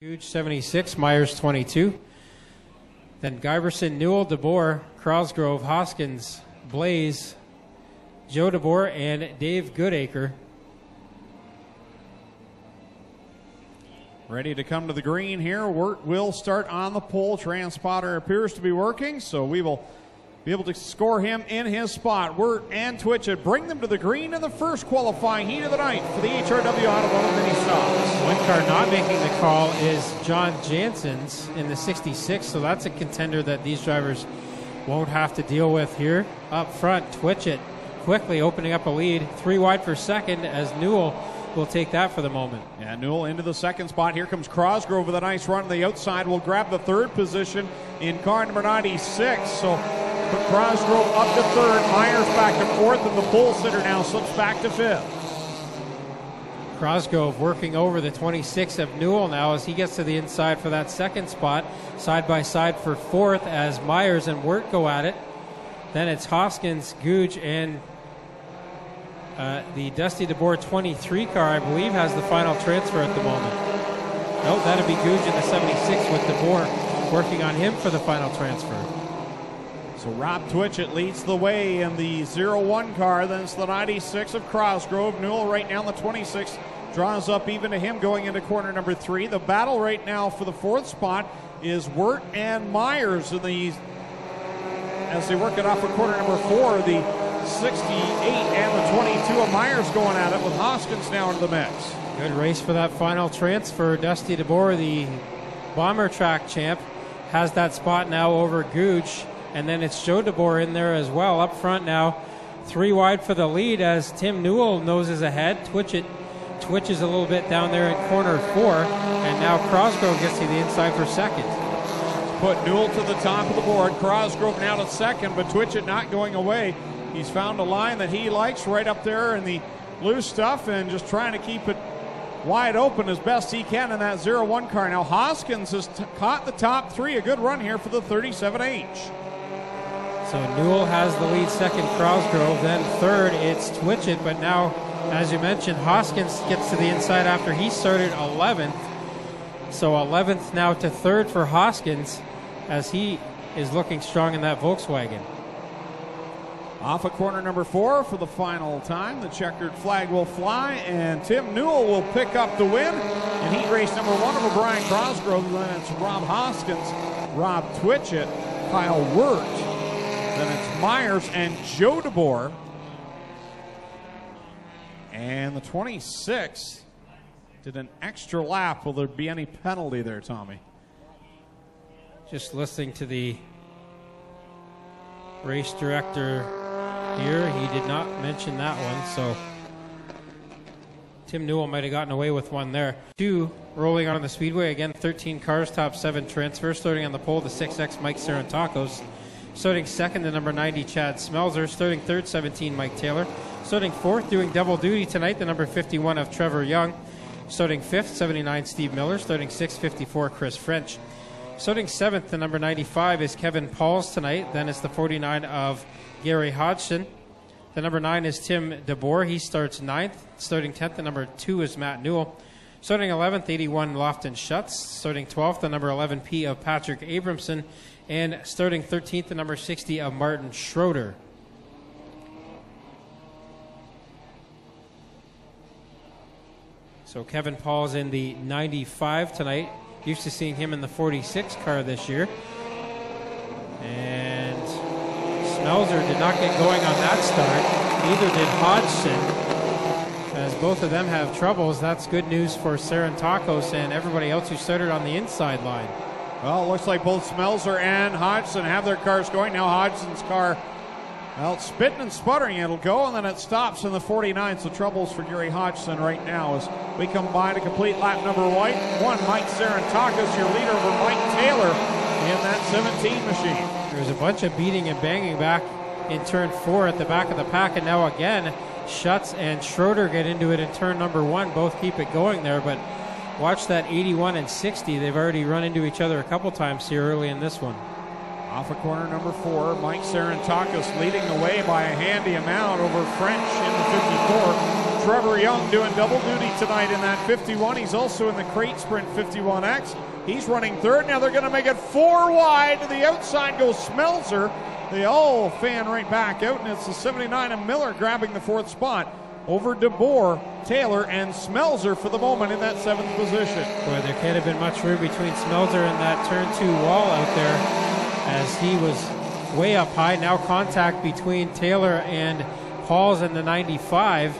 Huge 76, Myers 22. Then Giberson, Newell, DeBoer, Crosgrove, Hoskins, Blaze, Joe DeBoer, and Dave Goodacre. Ready to come to the green here. Wirt will start on the pole. Transponder appears to be working, so we will be able to score him in his spot. Wirt and Twitchett bring them to the green in the first qualifying heat of the night for the HRW Automotive Mini Stocks. One car not making the call is John Jansen's in the 66, so that's a contender that these drivers won't have to deal with here. Up front, Twitchett quickly opening up a lead, three wide for second as Newell will take that for the moment. Yeah, Newell into the second spot. Here comes Crosgrove with a nice run on the outside. Will grab the third position in car number 96. So Crosgrove up to third. Myers back to fourth, and the pole sitter now slips back to fifth. Crosgrove working over the 26 of Newell now as he gets to the inside for that second spot. Side by side for fourth as Myers and Wirt go at it. Then it's Hoskins, Googe, and uh, the Dusty DeBoer 23 car, I believe, has the final transfer at the moment. Nope, that'd be Googe in the 76 with DeBoer working on him for the final transfer. So Rob Twitchett leads the way in the 01 car. Then it's the 96 of Crosgrove. Newell right now in the 26 draws up even to him going into corner number three. The battle right now for the fourth spot is Wirt and Myers in the as they work it off of corner number four. The 68 and the 22 of Myers going at it with Hoskins now into the mix. Good race for that final transfer. Dusty DeBoer, the bomber track champ, has that spot now over Gooch. And then it's Joe DeBoer in there as well. Up front now, three wide for the lead as Tim Newell noses ahead. Twitchett twitches a little bit down there in corner four. And now Crosgrove gets to the inside for second. Put Newell to the top of the board. Crosgrove now to second, but Twitchett not going away. He's found a line that he likes right up there in the loose stuff and just trying to keep it wide open as best he can in that 0 1 car. Now, Hoskins has t- caught the top three. A good run here for the 37H. So Newell has the lead second, Crosgrove. Then third, it's Twitchett. But now, as you mentioned, Hoskins gets to the inside after he started 11th. So 11th now to third for Hoskins as he is looking strong in that Volkswagen. Off of corner number four for the final time. The checkered flag will fly, and Tim Newell will pick up the win in heat race number one over Brian Crosgrove. Then it's Rob Hoskins, Rob Twitchett, Kyle Wirt. Then it's Myers and Joe DeBoer. And the 26 did an extra lap. Will there be any penalty there, Tommy? Just listening to the race director here, he did not mention that one, so Tim Newell might have gotten away with one there. Two rolling on the speedway again. 13 cars, top seven transfers. Starting on the pole, the 6X Mike Sarantakos. Starting second, the number 90 Chad Smelzer. Starting third, 17 Mike Taylor. Starting fourth, doing double duty tonight, the number 51 of Trevor Young. Starting fifth, 79 Steve Miller. Starting sixth, 54 Chris French. Starting seventh, the number 95 is Kevin Pauls tonight. Then it's the 49 of Gary Hodgson. The number nine is Tim DeBoer. He starts ninth. Starting 10th, the number two is Matt Newell. Starting 11th, 81 Lofton Schutz. Starting 12th, the number 11P of Patrick Abramson. And starting 13th, the number 60 of Martin Schroeder. So Kevin Paul's in the 95 tonight. Used to seeing him in the 46 car this year. And Smelzer did not get going on that start. Neither did Hodgson. As both of them have troubles, that's good news for Sarantakos and everybody else who started on the inside line. Well, it looks like both Smelzer and Hodgson have their cars going. Now Hodgson's car, well, spitting and sputtering. It'll go, and then it stops in the 49. So troubles for Gary Hodgson right now as we come by to complete lap number one. One, Mike Sarantakos, your leader over Mike Taylor in that 17 machine. There's a bunch of beating and banging back in turn four at the back of the pack, and now again, Schutz and Schroeder get into it in turn number one. Both keep it going there, but watch that 81 and 60. They've already run into each other a couple times here early in this one. Off of corner number four, Mike Sarantakos leading the way by a handy amount over French in the 54. Trevor Young doing double duty tonight in that 51. He's also in the crate sprint 51X. He's running third. Now they're going to make it four wide. To the outside goes Smelzer. They all fan right back out, and it's the 79 of Miller grabbing the fourth spot over DeBoer, Taylor, and Smelzer for the moment in that seventh position. Boy, there can't have been much room between Smelzer and that turn two wall out there as he was way up high. Now contact between Taylor and Pauls in the 95.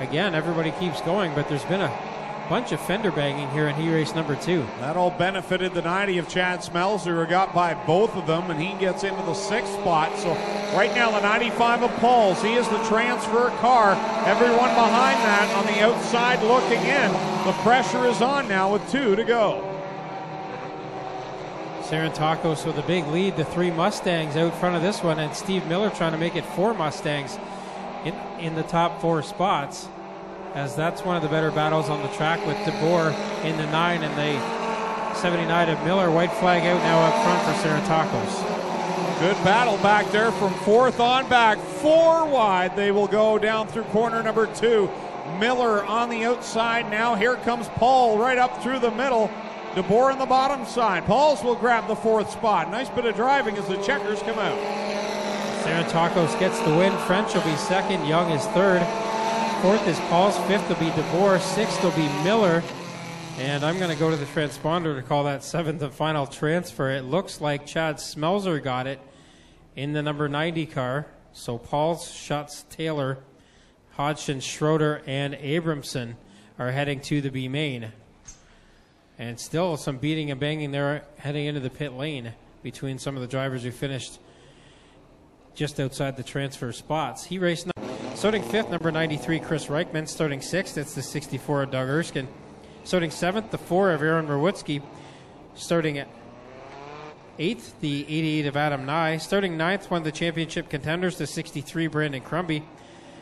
Again, everybody keeps going, but there's been a bunch of fender banging here in heat race number two. That all benefited the 90 of Chad Smelzer, who got by both of them, and he gets into the sixth spot. So right now, the 95 of Pauls, he is the transfer car. Everyone behind that on the outside looking in. The pressure is on now with two to go. Sarantakos with a big lead, the three Mustangs out front of this one, and Steve Miller trying to make it four Mustangs in, in the top four spots as that's one of the better battles on the track with DeBoer in the nine and the 79 of Miller. White flag out now up front for Sarantakos. Good battle back there from fourth on back. Four wide. They will go down through corner number two. Miller on the outside now. Here comes Paul right up through the middle. DeBoer on the bottom side. Pauls will grab the fourth spot. Nice bit of driving as the checkers come out. Sarantakos gets the win. French will be second. Young is third. Fourth is Pauls. Fifth will be DeBoer. Sixth will be Miller. And I'm going to go to the transponder to call that seventh and final transfer. It looks like Chad Smelzer got it in the number 90 car. So Pauls, Schutz, Taylor, Hodgson, Schroeder, and Abramson are heading to the B main. And still some beating and banging there heading into the pit lane between some of the drivers who finished just outside the transfer spots. He raced. Starting fifth, number 93, Chris Reichman. Starting sixth, it's the 64 of Doug Erskine. Starting seventh, the four of Aaron Merwitsky. Starting eighth, the 88 of Adam Nye. Starting ninth, one of the championship contenders, the 63 Brandon Crumby.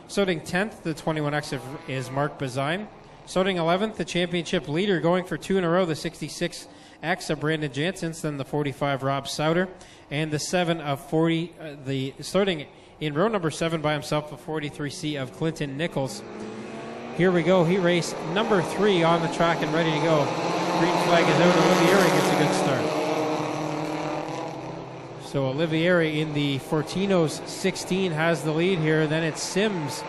Starting 10th, the 21X of, is Mark Bazine. Starting 11th, the championship leader going for two in a row, the 66 X of Brandon Janssens, then the 45 Rob Sauter, and the 7 of 40, uh, the starting in row number seven by himself, the 43C of Clinton Nichols. Here we go. He raced number three on the track and ready to go. Green flag is out. Olivieri gets a good start. So Olivieri in the Fortinos 16 has the lead here. Then it's Sims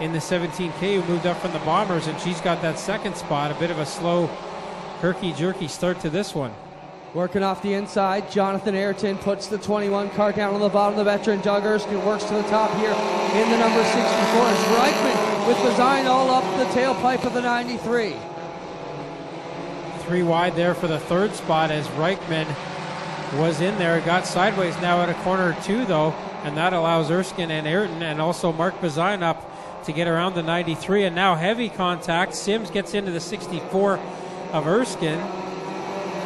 in the 17K who moved up from the Bombers, and she's got that second spot. A bit of a slow, herky jerky start to this one. Working off the inside, Jonathan Ayrton puts the 21 car down on the bottom. The veteran Doug Erskine works to the top here in the number 64. It's Reichman with Bazine all up the tailpipe of the 93. Three wide there for the third spot as Reichman was in there. Got sideways now at a corner two though, and that allows Erskine and Ayrton and also Mark Bazine up to get around the 93. And now heavy contact. Sims gets into the 64 of Erskine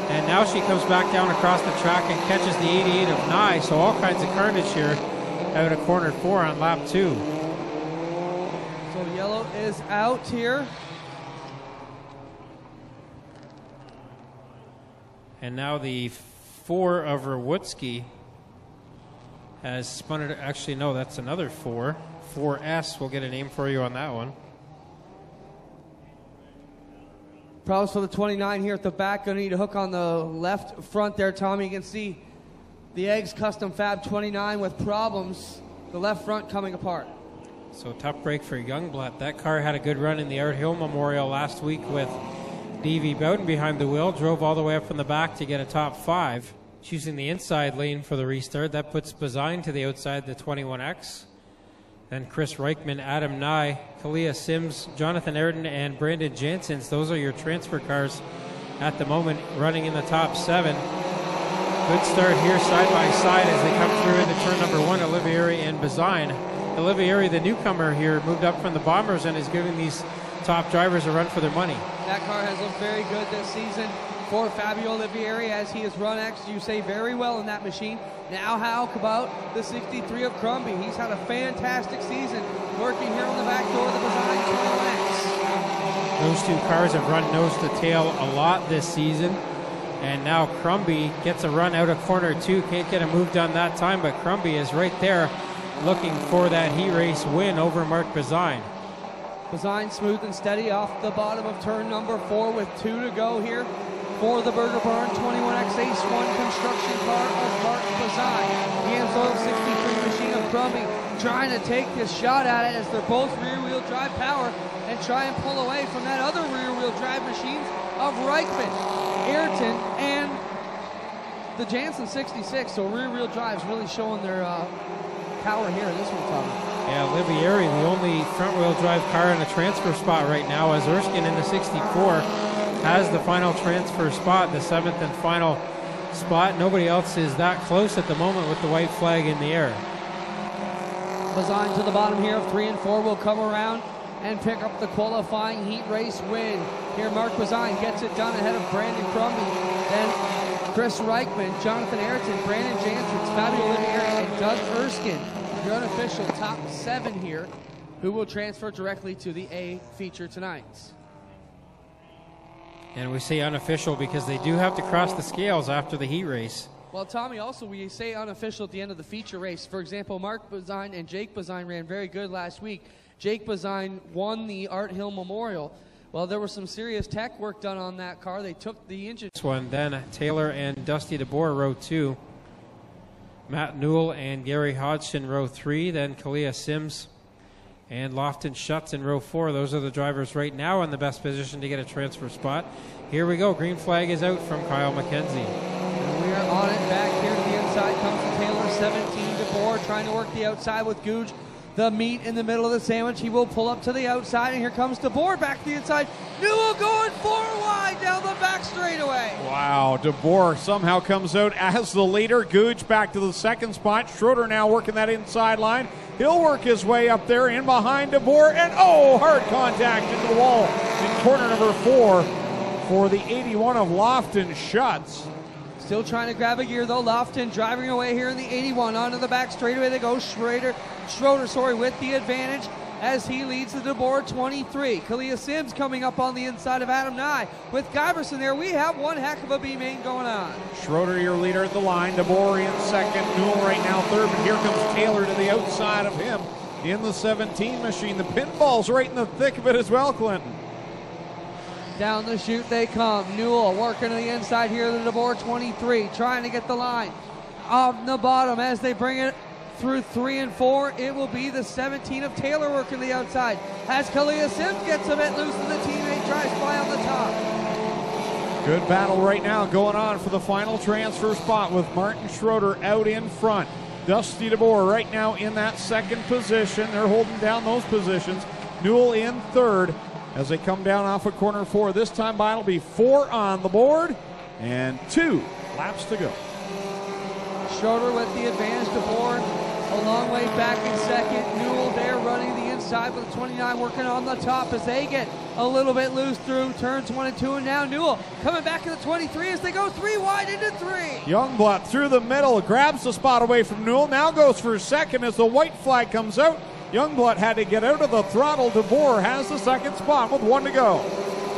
and now she comes back down across the track and catches the 88 of Nye. So all kinds of carnage here out of corner four on lap two. So yellow is out here. And now the four of Rewutsky has spun it. Actually, no, that's another four. 4S. We'll get a name for you on that one. Problems for the 29 here at the back. Going to need a hook on the left front there, Tommy. You can see the Eggs Custom Fab 29 with problems. The left front coming apart. So tough break for Youngblood. That car had a good run in the Art Hill Memorial last week with DV Bowden behind the wheel. Drove all the way up from the back to get a top five. Choosing the inside lane for the restart. That puts Bazine to the outside, the 21X. Then Chris Reichman, Adam Nye, Kalia Sims, Jonathan Ayrton, and Brandon Janssens. Those are your transfer cars at the moment running in the top seven. Good start here side by side as they come through into turn number one, Olivieri and Bazine. Olivieri, the newcomer here, moved up from the Bombers and is giving these top drivers a run for their money. That car has looked very good this season for Fabio Olivieri as he has run, X, you say, very well in that machine. Now, how about the 63 of Crumby? He's had a fantastic season working here on the back door of the Bazine 21X. Those two cars have run nose to tail a lot this season. And now Crumby gets a run out of corner two. Can't get a move done that time, but Crumby is right there looking for that heat race win over Mark Bazine. Design smooth and steady off the bottom of turn number four with two to go here for the Burger Barn 21X Ace 1 construction car of Mark Bazine. The Amsoil 63 machine of Crumby trying to take this shot at it as they're both rear wheel drive power and try and pull away from that other rear wheel drive machines of Reichman, Ayrton, and the Jansen 66. So rear wheel drives really showing their uh, power here in this one, Tommy. Yeah, Livieri, the only front wheel drive car in a transfer spot right now, as Erskine in the 64 has the final transfer spot, the seventh and final spot. Nobody else is that close at the moment with the white flag in the air. Bazine to the bottom here of three and four will come around and pick up the qualifying heat race win. Here, Mark Bazine gets it done ahead of Brandon Crumby. Then Chris Reichman, Jonathan Ayrton, Brandon Jansen, Fabio Olivieri, and Doug Erskine. Your unofficial top seven here, who will transfer directly to the A feature tonight. And we say unofficial because they do have to cross the scales after the heat race. Well, Tommy, also we say unofficial at the end of the feature race. For example, Mark Bazine and Jake Bazine ran very good last week. Jake Bazine won the Art Hill Memorial. Well, there was some serious tech work done on that car. They took the engine. This one, then Taylor and Dusty DeBoer, row two. Matt Newell and Gary Hodgson, row three. Then Kalia Sims and Lofton Schutz in row four. Those are the drivers right now in the best position to get a transfer spot. Here we go. Green flag is out from Kyle McKenzie. And we are on it. Back here to the inside comes the Taylor 17 to 4, trying to work the outside with Googe. The meat in the middle of the sandwich. He will pull up to the outside, and here comes DeBoer back to the inside. Newell going four wide down the back straightaway. Wow, DeBoer somehow comes out as the leader. Gooch back to the second spot. Schroeder now working that inside line. He'll work his way up there in behind DeBoer, and oh, hard contact into the wall in corner number four for the 81 of Lofton Schutz. Still trying to grab a gear though. Lofton driving away here in the 81 onto the back straightaway. They go Schroeder, Schroeder, sorry, with the advantage as he leads the DeBoer 23. Kalia Sims coming up on the inside of Adam Nye. With Giverson there, we have one heck of a B main going on. Schroeder, your leader at the line. DeBoer in second. Newell right now third. But here comes Taylor to the outside of him in the 17 machine. The pinball's right in the thick of it as well, Clinton. Down the chute they come. Newell working to the inside here, the DeBoer 23, trying to get the line on the bottom as they bring it through three and four. It will be the 17 of Taylor working the outside. As Kalia Sims gets a bit loose and the teammate drives by on the top. Good battle right now going on for the final transfer spot with Martin Schroeder out in front. Dusty DeBoer right now in that second position. They're holding down those positions. Newell in third as they come down off of corner four. This time by it'll be four on the board and two laps to go. Schroeder with the advantage to. A long way back in second. Newell there running the inside with the 29 working on the top as they get a little bit loose through turns one and two. And now Newell coming back in the 23 as they go three wide into three. Youngblood through the middle, grabs the spot away from Newell. Now goes for second as the white flag comes out. Youngblood had to get out of the throttle. DeBoer has the second spot with one to go.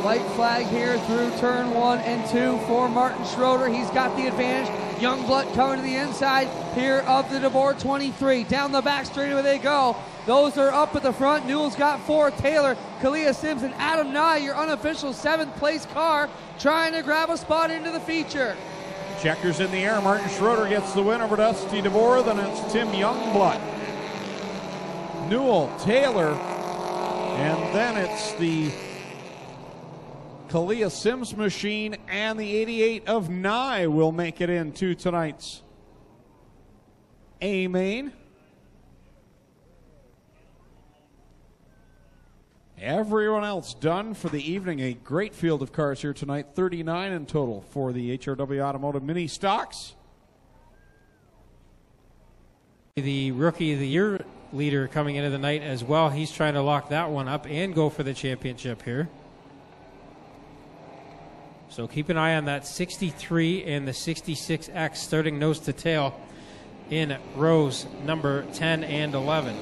White flag here through turn one and two for Martin Schroeder. He's got the advantage. Youngblood coming to the inside here of the DeBoer 23. Down the back straightaway they go. Those are up at the front. Newell's got four. Taylor, Kalia Sims, and Adam Nye, your unofficial seventh place car, trying to grab a spot into the feature. Checkers in the air. Martin Schroeder gets the win over Dusty DeBoer. Then it's Tim Youngblood. Newell, Taylor, and then it's the Kalia Sims machine and the 88 of Nye will make it into tonight's A main. Everyone else done for the evening. A great field of cars here tonight. 39 in total for the HRW Automotive Mini Stocks. The rookie of the year leader coming into the night as well. He's trying to lock that one up and go for the championship here. So keep an eye on that 63 and the 66X starting nose to tail in rows number 10 and 11.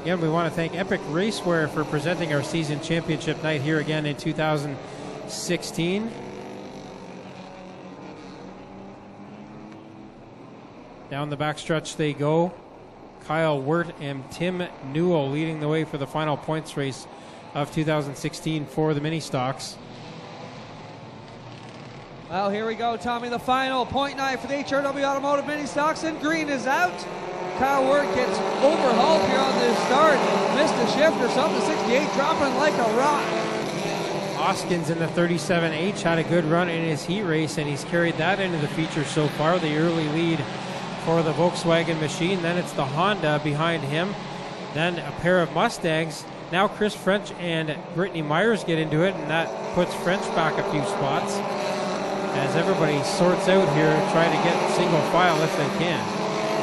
Again, we want to thank Epic Racewear for presenting our season championship night here again in 2016. Down the backstretch they go Kyle Wirt and Tim Newell leading the way for the final points race of 2016 for the mini stocks. Well, here we go, Tommy. The final point nine for the HRW Automotive Mini Stocks, and green is out. Kyle Wirt gets overhauled here on this start. Missed a shift or something. 68 dropping like a rock. Hoskins in the 37H had a good run in his heat race, and he's carried that into the feature so far. The early lead for the Volkswagen machine. Then it's the Honda behind him. Then a pair of Mustangs. Now Chris French and Brittany Myers get into it, and that puts French back a few spots as everybody sorts out here, trying to get single file if they can.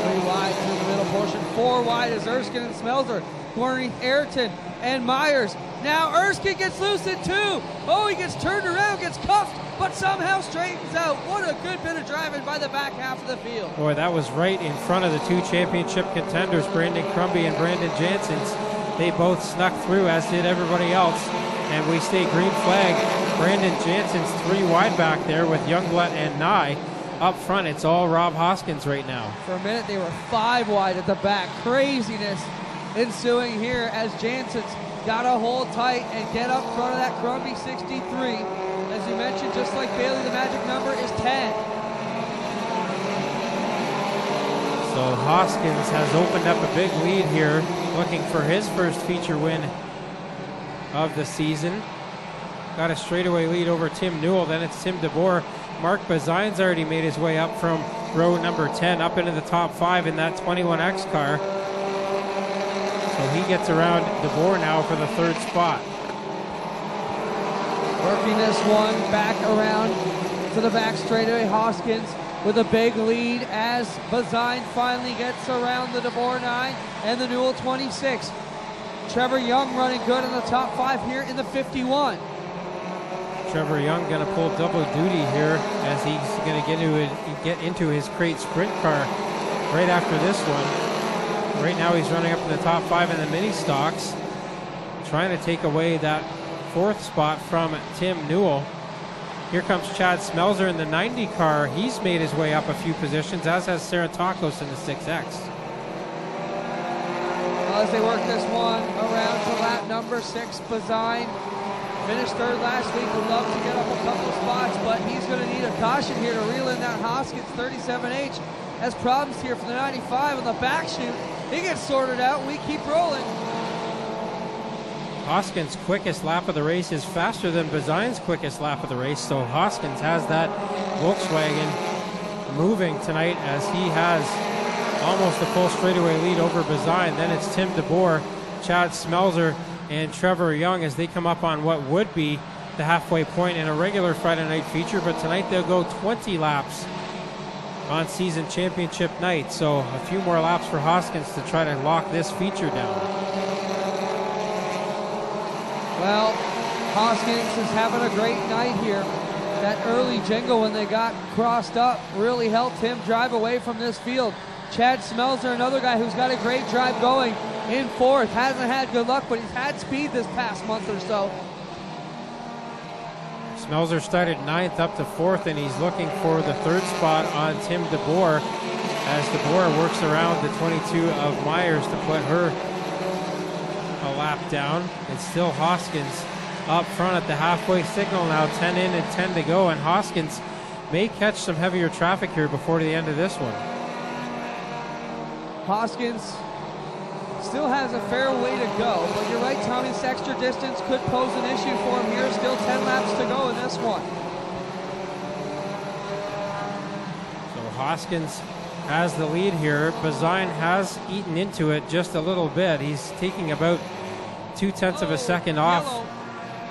Three wide through the middle portion. Four wide is Erskine and Smelzer. Cornering Ayrton and Myers. Now Erskine gets loose in two. Oh, he gets turned around, gets cuffed, but somehow straightens out. What a good bit of driving by the back half of the field. Boy, that was right in front of the two championship contenders, Brandon Crumby and Brandon Janssens. They both snuck through, as did everybody else. And we see green flag. Brandon Janssens three wide back there with Youngblood and Nye. Up front, it's all Rob Hoskins right now. For a minute, they were five wide at the back. Craziness ensuing here as Janssens got to hold tight and get up front of that Crumby 63. You mentioned, just like Bailey, the magic number is 10. So Hoskins has opened up a big lead here, looking for his first feature win of the season. Got a straightaway lead over Tim Newell. Then it's Tim DeBoer. Mark Bazine's already made his way up from row number 10 up into the top five in that 21X car. So he gets around DeBoer now for the third spot. Working this one back around to the back straightaway. Hoskins with a big lead as Bazine finally gets around the DeBoer 9 and the Newell 26. Trevor Young running good in the top five here in the 51. Trevor Young going to pull double duty here as he's going to get into it, get into his crate sprint car right after this one. Right now he's running up in the top five in the mini stocks, trying to take away that fourth spot from Tim Newell. Here comes Chad Smelzer in the 90 car. He's made his way up a few positions, as has Sarantakos in the 6X. Well, as they work this one around to lap number six, Bazine finished third last week. Would love to get up a couple spots, but he's going to need a caution here to reel in that Hoskins 37H. Has problems here for the 95 on the back chute. He gets sorted out. We keep rolling. Hoskins' quickest lap of the race is faster than Bazine's quickest lap of the race, so Hoskins has that Volkswagen moving tonight as he has almost a full straightaway lead over Bazine. Then it's Tim DeBoer, Chad Smelzer, and Trevor Young as they come up on what would be the halfway point in a regular Friday night feature, but tonight they'll go 20 laps on season championship night. So a few more laps for Hoskins to try to lock this feature down. Well, Hoskins is having a great night here. That early jingle when they got crossed up really helped him drive away from this field. Chad Smelzer, another guy who's got a great drive going in fourth. Hasn't had good luck, but he's had speed this past month or so. Smelzer started ninth up to fourth, and he's looking for the third spot on Tim DeBoer as DeBoer works around the 22 of Myers to put her down. It's still Hoskins up front at the halfway signal now, 10 in and 10 to go, and Hoskins may catch some heavier traffic here before the end of this one. Hoskins still has a fair way to go, but you're right, Tommy, this extra distance could pose an issue for him here. Still 10 laps to go in this one. So Hoskins has the lead here. Bazine has eaten into it just a little bit. He's taking about two tenths of a second off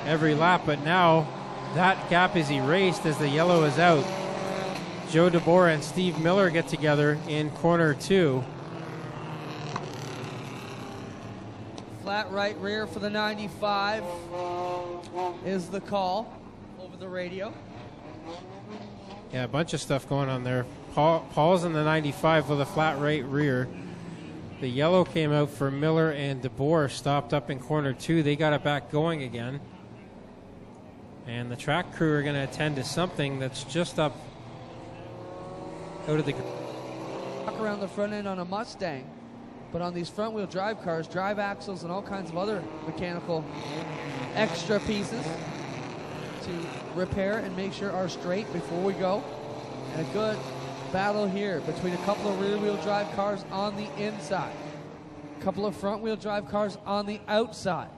every lap, but now that gap is erased as the yellow is out. Joe DeBoer and Steve Miller get together in corner two. Flat right rear for the 95 is the call over the radio. Yeah, a bunch of stuff going on there. Paul, Paul's in the 95 with a flat right rear. The yellow came out for Miller and DeBoer, stopped up in corner two. They got it back going again. And the track crew are going to attend to something that's just up out of the. Walk around the front end on a Mustang. But on these front wheel drive cars, drive axles and all kinds of other mechanical extra pieces to repair and make sure are straight before we go. And a good battle here between a couple of rear wheel drive cars on the inside, a couple of front wheel drive cars on the outside.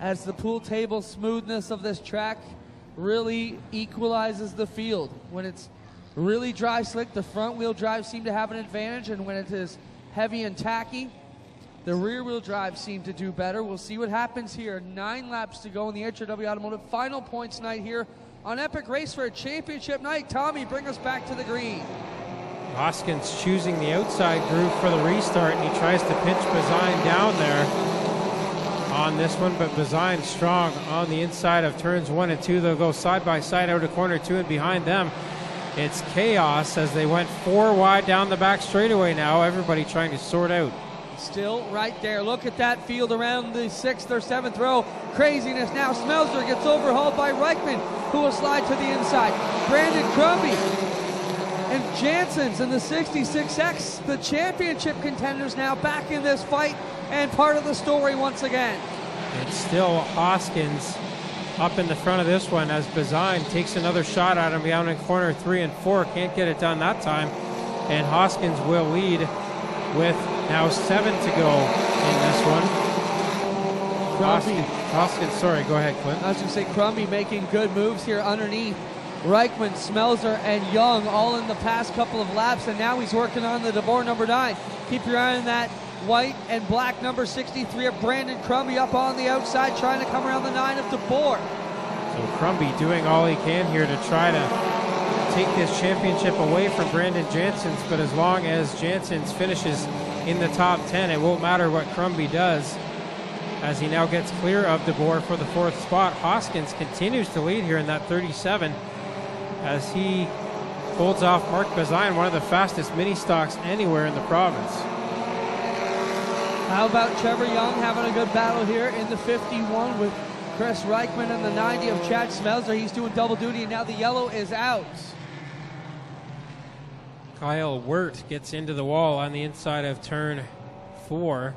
As the pool table smoothness of this track really equalizes the field. When it's really dry slick, the front wheel drive seem to have an advantage, and when it is heavy and tacky, the rear wheel drive seem to do better. We'll see what happens here. Nine laps to go in the HRW Automotive final points night here on Epic Race for a championship night. Tommy, bring us back to the green. Hoskins choosing the outside groove for the restart, and he tries to pinch Bazine down there on this one, but Bazine strong on the inside of turns one and two. They'll go side by side out of corner two, and behind them, it's chaos as they went four wide down the back straightaway now. Everybody trying to sort out. Still right there. Look at that field around the sixth or seventh row. Craziness now. Smelzer gets overhauled by Reichman, who will slide to the inside. Brandon Crumby and Jansen's in the 66X, the championship contenders now back in this fight and part of the story once again. It's still Hoskins up in the front of this one as Bazine takes another shot at him down in corner three and four. Can't get it done that time. And Hoskins will lead with now seven to go in this one. Hoskins, Hoskins, sorry, go ahead, Clint. I was going to say Crumby making good moves here underneath. Reichman, Smelzer, and Young all in the past couple of laps, and now he's working on the DeBoer number nine. Keep your eye on that white and black number 63 of Brandon Crumby up on the outside, trying to come around the nine of DeBoer. So Crumby doing all he can here to try to take this championship away from Brandon Jansen's, but as long as Jansen's finishes in the top 10, it won't matter what Crumby does as he now gets clear of DeBoer for the fourth spot. Hoskins continues to lead here in that 37 as he holds off Mark Bazine, one of the fastest mini stocks anywhere in the province. How about Trevor Young having a good battle here in the 51 with Chris Reichman and the 90 of Chad Smelzer. He's doing double duty, and now the yellow is out. Kyle Wirt gets into the wall on the inside of turn four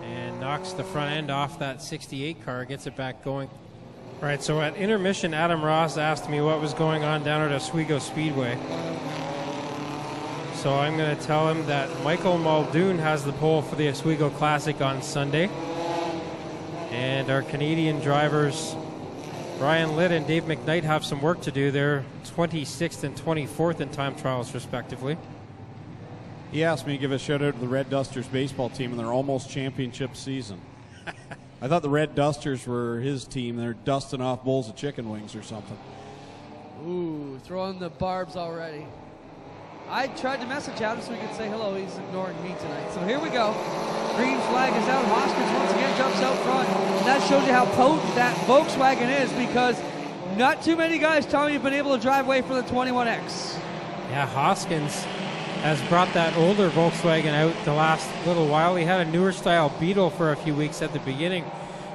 and knocks the front end off that 68 car, gets it back going. All right, so at intermission, Adam Ross asked me what was going on down at Oswego Speedway. So I'm going to tell him that Michael Muldoon has the pole for the Oswego Classic on Sunday. And our Canadian drivers, Brian Litt and Dave McKnight, have some work to do. They're 26th and 24th in time trials, respectively. He asked me to give a shout out to the Red Dusters baseball team in their almost championship season. I thought the Red Dusters were his team. They're dusting off bowls of chicken wings or something. Ooh, throwing the barbs already. I tried to message Adam so we could say hello. He's ignoring me tonight. So here we go. Green flag is out. Hoskins once again jumps out front. And that shows you how potent that Volkswagen is because not too many guys, Tommy, have been able to drive away from the 21X. Yeah, Hoskins has brought that older Volkswagen out the last little while. He had a newer style Beetle for a few weeks at the beginning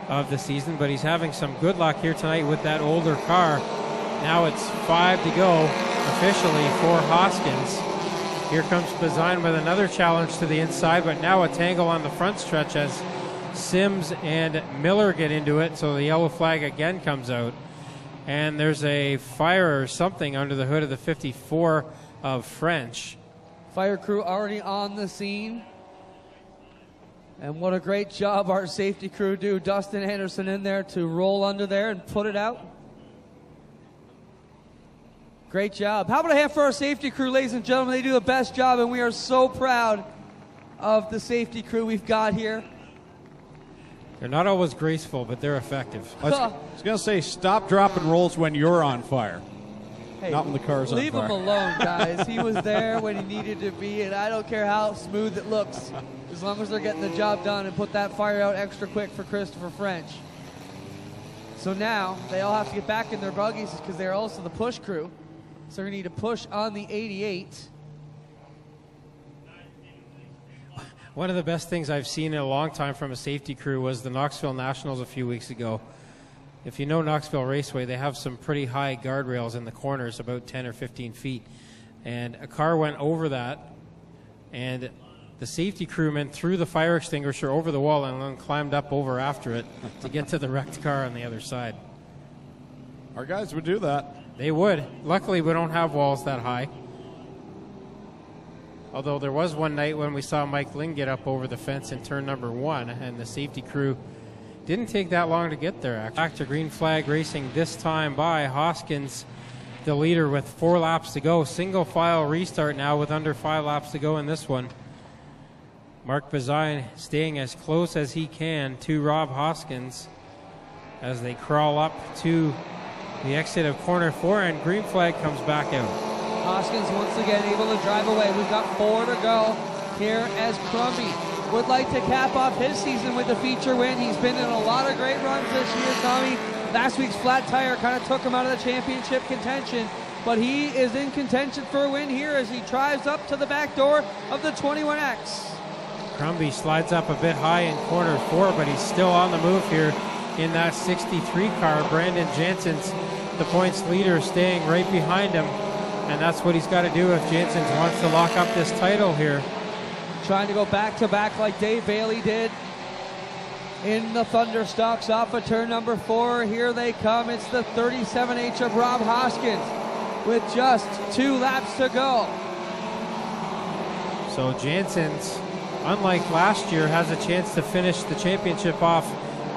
of the season, but he's having some good luck here tonight with that older car. Now it's five to go officially for Hoskins. Here comes Bazine with another challenge to the inside, but now a tangle on the front stretch as Sims and Miller get into it, so the yellow flag again comes out. And there's a fire or something under the hood of the 54 of French. Fire crew already on the scene. And what a great job our safety crew do. Dustin Anderson in there to roll under there and put it out. Great job. How about a hand for our safety crew, ladies and gentlemen? They do the best job, and we are so proud of the safety crew we've got here. They're not always graceful, but they're effective. I was, was going to say, stop dropping rolls when you're on fire. Hey, Not when the car's on fire. leave fire. him alone, guys. he was there when he needed to be, and I don't care how smooth it looks, as long as they're getting the job done and put that fire out extra quick for Christopher French. So now they all have to get back in their buggies because they're also the push crew. So they're going to need to push on the 88. One of the best things I've seen in a long time from a safety crew was the Knoxville Nationals a few weeks ago. If you know Knoxville Raceway, they have some pretty high guardrails in the corners, about 10 or 15 feet. And a car went over that and the safety crewman threw the fire extinguisher over the wall and then climbed up over after it to get to the wrecked car on the other side. Our guys would do that. They would. Luckily, we don't have walls that high. Although there was one night when we saw Mike Lynn get up over the fence in turn number one, and the safety crew didn't take that long to get there. Actually. Back to green flag racing this time by Hoskins, the leader with four laps to go. Single file restart now with under five laps to go in this one. Mark Bazine staying as close as he can to Rob Hoskins as they crawl up to the exit of corner four, and green flag comes back out. Hoskins once again able to drive away. We've got four to go here as Crumby would like to cap off his season with a feature win. He's been in a lot of great runs this year, Tommy. Last week's flat tire kind of took him out of the championship contention, but he is in contention for a win here as he drives up to the back door of the 21X. Crumby slides up a bit high in corner four, but he's still on the move here in that 63 car. Brandon Jansen's the points leader, staying right behind him. And that's what he's got to do if Jansen wants to lock up this title here. Trying to go back to back like Dave Bailey did in the Thunderstocks off of turn number four. Here they come. It's the 37H of Rob Hoskins with just two laps to go. So Jansen's, unlike last year, has a chance to finish the championship off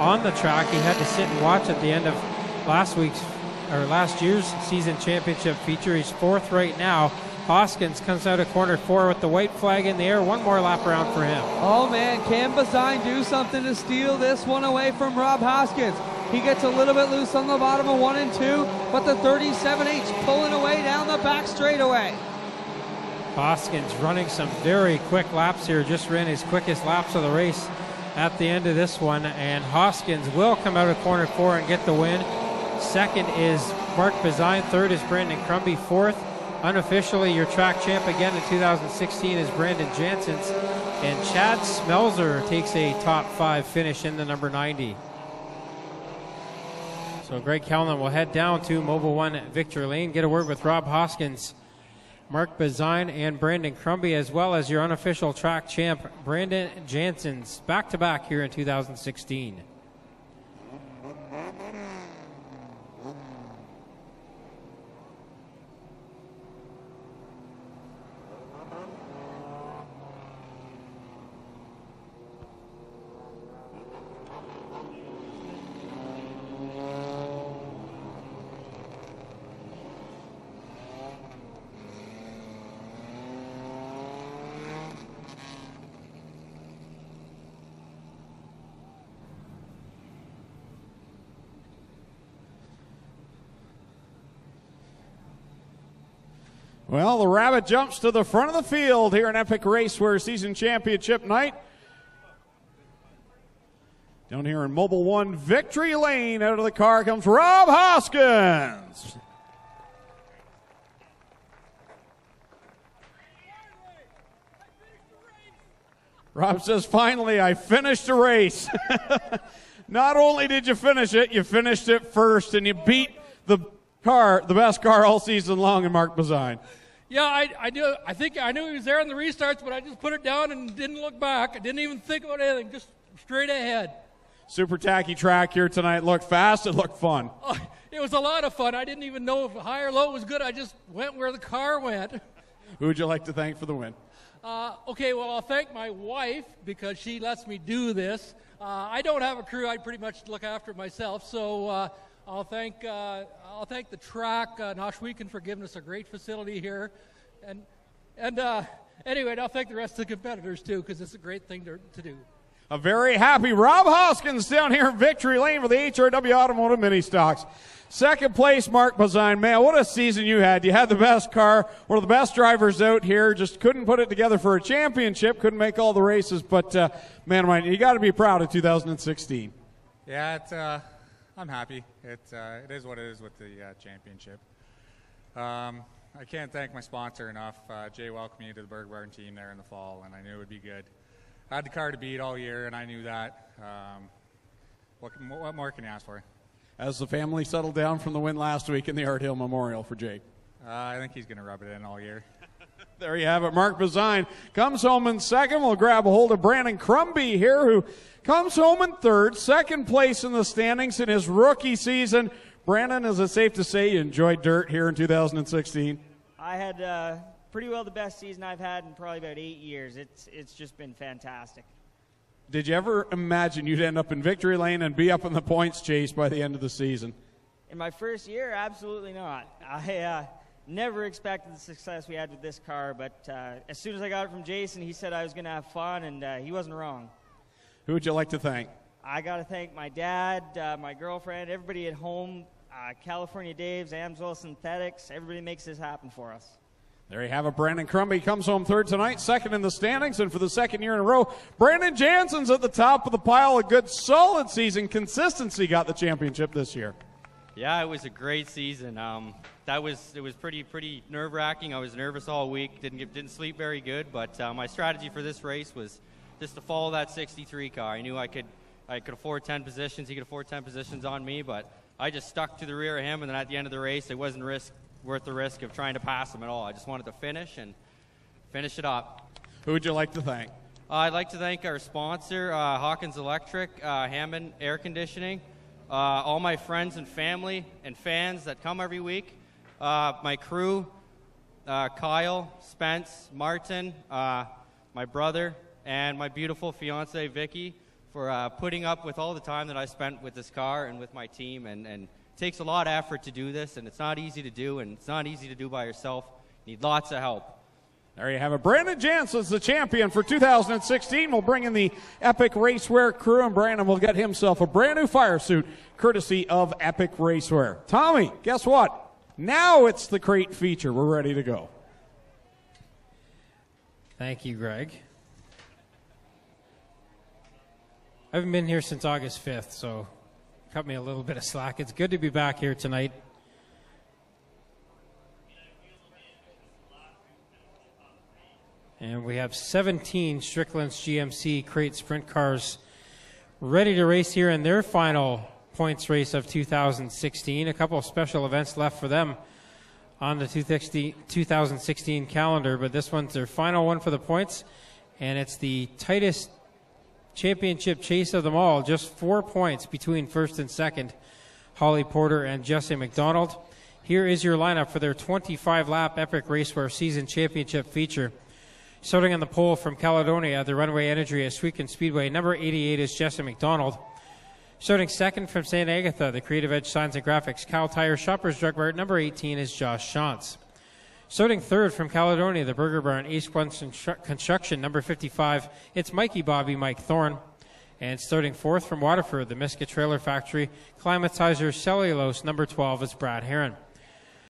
on the track. He had to sit and watch at the end of last week's or last year's season championship feature. He's fourth right now. Hoskins comes out of corner four with the white flag in the air. One more lap around for him. Oh man, can Bazine do something to steal this one away from Rob Hoskins? He gets a little bit loose on the bottom of one and two, but the 37H pulling away down the back straightaway. Hoskins running some very quick laps here, just ran his quickest laps of the race at the end of this one, and Hoskins will come out of corner four and get the win. Second is Mark Bazine. Third is Brandon Crumby. Fourth, unofficially, your track champ again in 2016 is Brandon Jansen's. And Chad Smelzer takes a top five finish in the number 90. So Greg Callan will head down to Mobil 1 Victory Lane, get a word with Rob Hoskins, Mark Bazine, and Brandon Crumby, as well as your unofficial track champ, Brandon Jansen's, back to back here in 2016. Well, the Rabbit jumps to the front of the field here in Epic Racewear Season Championship night. Down here in Mobil 1 Victory Lane, out of the car comes Rob Hoskins. Rob says, finally, I finished the race. Not only did you finish it, you finished it first, and you beat the car, the best car all season long in Mark Bazine. Yeah, I, I do. I think I knew he was there in the restarts, but I just put it down and didn't look back. I didn't even think about anything, just straight ahead. Super tacky track here tonight. Looked fast. It looked fun. Oh, it was a lot of fun. I didn't even know if high or low was good. I just went where the car went. Who would you like to thank for the win? Uh, okay, well, I'll thank my wife because she lets me do this. Uh, I don't have a crew. I pretty much look after myself. So uh, I'll thank uh, I'll thank the track uh, Ohsweken for giving us a great facility here, and and uh, anyway, I'll thank the rest of the competitors too because it's a great thing to, to do. A very happy Rob Hoskins down here in Victory Lane for the HRW Automotive Mini Stocks. Second place, Mark Bazine. Man, what a season you had. You had the best car, one of the best drivers out here. Just couldn't put it together for a championship. Couldn't make all the races, but uh, man, man, you got to be proud of 2016. Yeah, it's, uh, I'm happy. It, uh, it is what it is with the uh, championship. Um, I can't thank my sponsor enough. Uh, Jay welcomed me to the Berg team there in the fall, and I knew it would be good. I had the car to beat all year, and I knew that. Um, what, what more can you ask for? As the family settled down from the win last week in the Art Hill Memorial for Jake. Uh, I think he's going to rub it in all year. There you have it. Mark Bazine comes home in second. We'll grab a hold of Brandon Crumby here, who comes home in third, second place in the standings in his rookie season. Brandon, is it safe to say you enjoyed dirt here in 2016? I had uh, pretty well the best season I've had in probably about eight years. It's it's just been fantastic. Did you ever imagine you'd end up in victory lane and be up in the points chase by the end of the season? In my first year, absolutely not. I uh, never expected the success we had with this car, but uh, as soon as I got it from Jason, he said I was going to have fun, and uh, he wasn't wrong. Who would you like to thank? I got to thank my dad, uh, my girlfriend, everybody at home, uh, California Dave's, Amsoil Synthetics. Everybody makes this happen for us. There you have it. Brandon Crumby comes home third tonight, second in the standings, and for the second year in a row, Brandon Jansen's at the top of the pile. A good, solid season. Consistency got the championship this year. Yeah, it was a great season. Um, that was it was pretty pretty nerve wracking. I was nervous all week. Didn't get, didn't sleep very good. But uh, my strategy for this race was just to follow that 63 car. I knew I could I could afford 10 positions. He could afford 10 positions on me, but I just stuck to the rear of him. And then at the end of the race, it wasn't risk worth the risk of trying to pass him at all. I just wanted to finish and finish it up. Who would you like to thank? Uh, I'd like to thank our sponsor, uh, Hawkins Electric, uh, Hammond Air Conditioning, uh, all my friends and family and fans that come every week, uh, my crew, uh, Kyle, Spence, Martin, my brother, and my beautiful fiance, Vicky, for putting up with all the time that I spent with this car and with my team and, and it takes a lot of effort to do this, and it's not easy to do, and it's not easy to do by yourself. You need lots of help. There you have it. Brandon Jansen's the champion for 2016. We'll bring in the Epic Racewear crew, and Brandon will get himself a brand new fire suit courtesy of Epic Racewear. Tommy, guess what? Now it's the crate feature. We're ready to go. Thank you, Greg. I haven't been here since August 5th, so cut me a little bit of slack. It's good to be back here tonight. And we have 17 Strickland's GMC crate sprint cars ready to race here in their final points race of 2016. A couple of special events left for them on the 2016 calendar, but this one's their final one for the points, and it's the tightest championship chase of them all, just four points between first and second, Holly Porter and Jesse McDonald. Here is your lineup for their 25 lap Epic Race Racewear season championship feature. Starting on the pole from Caledonia, the runway energy at Ohsweken Speedway, number 88 is Jesse McDonald. Starting second from St. Agatha, the Creative Edge Signs and Graphics, Kyle Tire Shoppers Drug Mart, number 18 is Josh Shantz. Starting third from Caledonia, the Burger Barn East One Construction, number 55, it's Mikey Bobby Mike Thorne. And starting fourth from Waterford, the Miska Trailer Factory, Climatizer Cellulose, number 12, is Brad Heron.